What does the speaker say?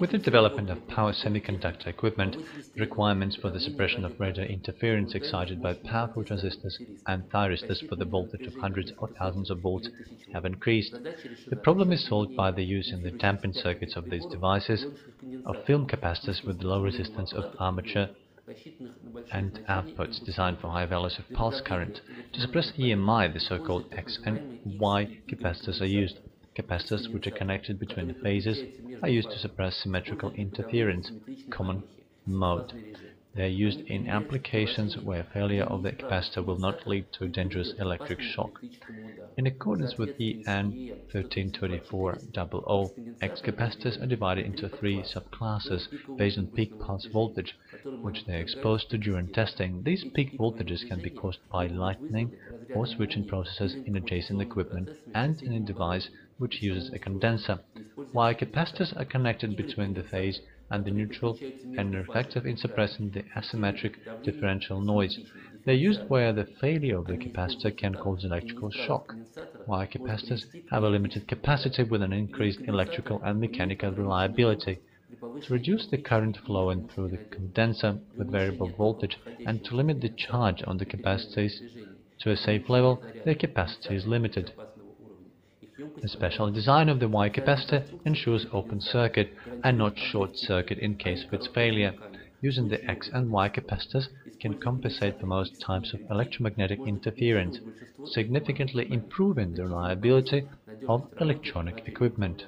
With the development of power semiconductor equipment, requirements for the suppression of radio interference excited by powerful transistors and thyristors for the voltage of hundreds or thousands of volts have increased. The problem is solved by the use in the damping circuits of these devices of film capacitors with low resistance of armature and outputs designed for high values of pulse current. To suppress EMI, the so-called X and Y capacitors are used. Capacitors which are connected between the phases are used to suppress symmetrical interference, common mode. They are used in applications where failure of the capacitor will not lead to a dangerous electric shock. In accordance with EN 132400, X capacitors are divided into three subclasses based on peak pulse voltage, which they are exposed to during testing. These peak voltages can be caused by lightning or switching processes in adjacent equipment and in a device which uses a condenser, Y capacitors are connected between the phase and the neutral and are effective in suppressing the asymmetric differential noise. They are used where the failure of the capacitor can cause electrical shock, Y capacitors have a limited capacity with an increased electrical and mechanical reliability. To reduce the current flowing through the condenser with variable voltage and to limit the charge on the capacitors to a safe level, their capacity is limited. The special design of the Y capacitor ensures open circuit and not short circuit in case of its failure. Using the X and Y capacitors can compensate for most types of electromagnetic interference, significantly improving the reliability of electronic equipment.